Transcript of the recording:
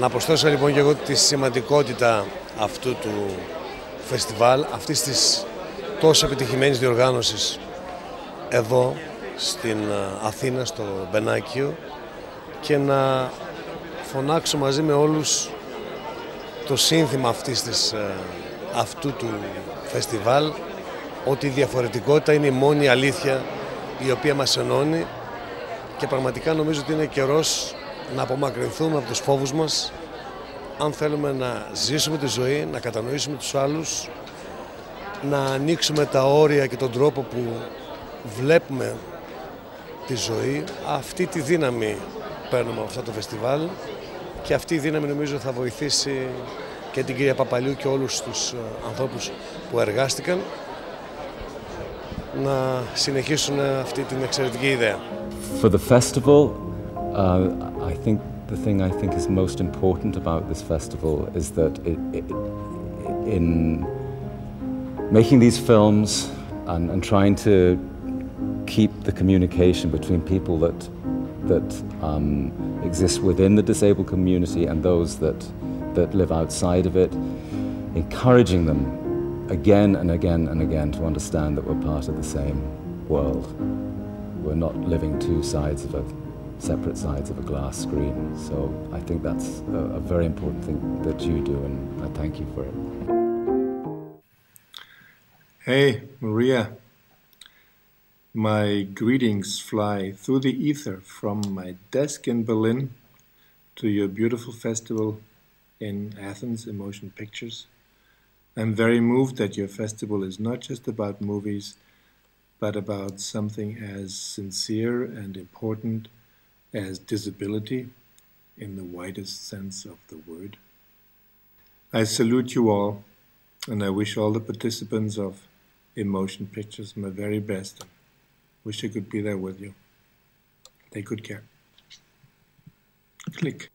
Να προσθέσω λοιπόν και εγώ τη σημαντικότητα αυτού του φεστιβάλ, αυτής της τόσο επιτυχημένης διοργάνωσης εδώ στην ε, Αθήνα, στο Μπενάκιο και να φωνάξω μαζί με όλους το σύνθημα αυτής της, ε, αυτού του φεστιβάλ ότι η διαφορετικότητα είναι η μόνη αλήθεια η οποία μας ενώνει και πραγματικά νομίζω ότι είναι καιρός να απομακρυνθούμε από τους φόβους μας αν θέλουμε να ζήσουμε τη ζωή, να κατανοήσουμε τους άλλους, να ανοίξουμε τα όρια και τον τρόπο που βλέπουμε τη ζωή. Αυτή τη δύναμη παίρνουμε από αυτό το φεστιβάλ και αυτή η δύναμη νομίζω θα βοηθήσει και την κυρία Παπαλιού και όλους τους ε, ανθρώπους που εργάστηκαν να συνεχίσουν αυτή την εξαιρετική ιδέα. For the festival, uh, I think the thing I think is most important about this festival is that it, it, in making these films and, and, trying to keep the communication between people that that um, exist within the disabled community and those that that live outside of it, encouraging them again and again and again to understand that we're part of the same world. We're not living two sides of a separate sides of a glass screen. So I think that's a, a very important thing that you do, and I thank you for it. Hey, Maria. My greetings fly through the ether from my desk in Berlin to your beautiful festival in Athens, Emotion Pictures. I'm very moved that your festival is not just about movies, but about something as sincere and important as disability in the widest sense of the word. I salute you all, and I wish all the participants of Emotion Pictures my very best. Wish I could be there with you. Take good care. Click.